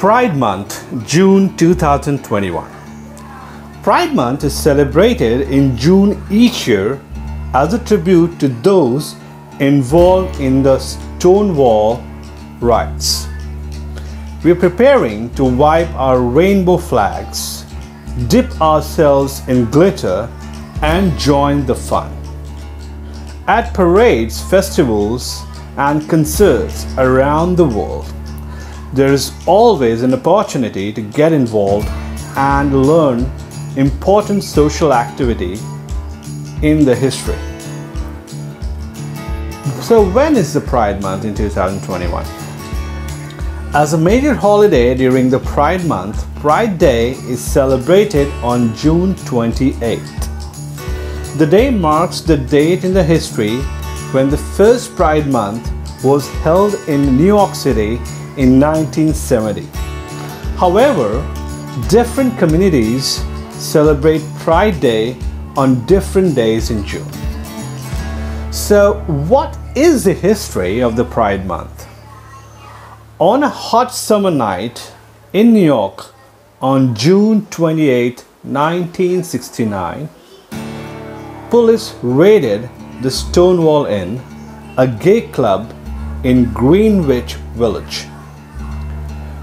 Pride Month, June 2021. Pride Month is celebrated in June each year as a tribute to those involved in the Stonewall riots. We are preparing to wipe our rainbow flags, dip ourselves in glitter, and join the fun. At parades, festivals, and concerts around the world, there is always an opportunity to get involved and learn important social activity in the history. So when is the Pride Month in 2021? As a major holiday during the Pride Month, Pride Day is celebrated on June 28th. The day marks the date in the history when the first Pride Month was held in New York City in 1970. However, different communities celebrate Pride Day on different days in June. So, what is the history of the Pride Month? On a hot summer night in New York on June 28, 1969, police raided the Stonewall Inn, a gay club in Greenwich Village,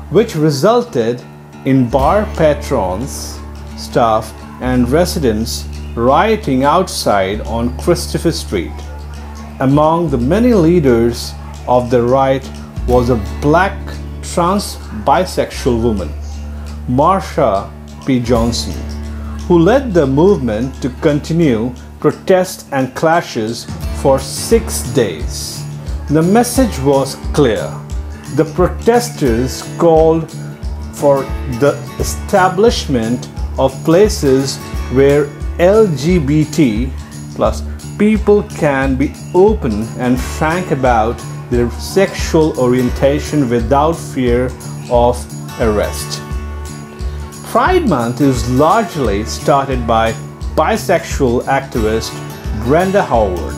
which resulted in bar patrons staff, and residents rioting outside on Christopher Street. Among the many leaders of the riot was a black trans bisexual woman, Marsha P. Johnson, who led the movement to continue protests and clashes for six days. The message was clear. The protesters called for the establishment of places where LGBT plus people can be open and frank about their sexual orientation without fear of arrest. Pride Month is largely started by bisexual activist Brenda Howard.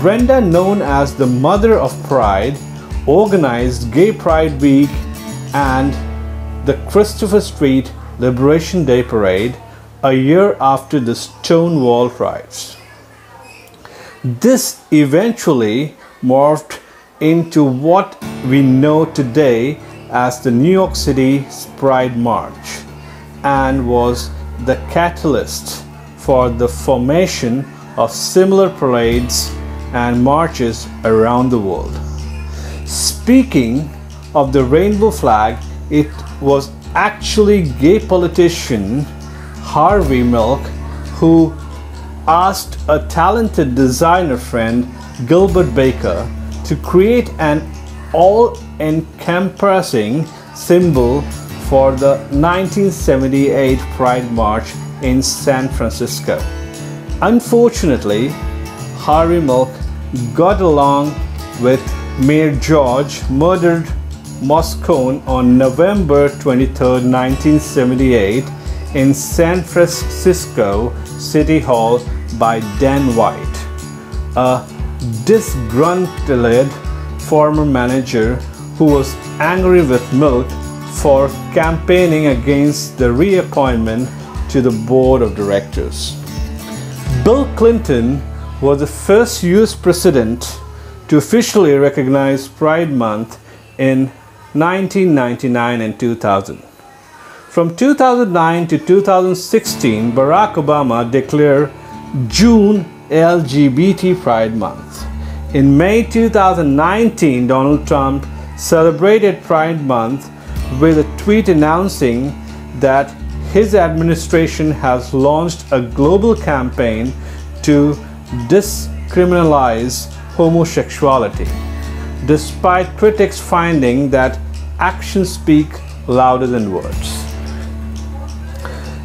Brenda, known as the Mother of Pride, organized Gay Pride Week and the Christopher Street Liberation Day Parade a year after the Stonewall riots. This eventually morphed into what we know today as the New York City Pride March and was the catalyst for the formation of similar parades and marches around the world. Speaking of the rainbow flag, it was actually gay politician Harvey Milk who asked a talented designer friend Gilbert Baker to create an all-encompassing symbol for the 1978 Pride March in San Francisco. Unfortunately, Harvey Milk got along with Mayor George murdered Moscone on November 23, 1978 in San Francisco City Hall by Dan White, a disgruntled former manager who was angry with Milk for campaigning against the reappointment to the board of directors. Bill Clinton was the first US president to officially recognize Pride Month in 1999 and 2000. From 2009 to 2016, Barack Obama declared June LGBT Pride Month. In May 2019, Donald Trump celebrated Pride Month with a tweet announcing that his administration has launched a global campaign to discriminalize homosexuality, despite critics finding that actions speak louder than words.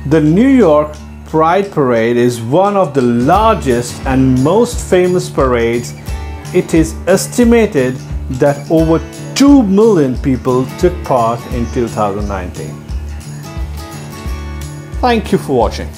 The New York Pride Parade is one of the largest and most famous parades. It is estimated that over 2 million people took part in 2019. Thank you for watching.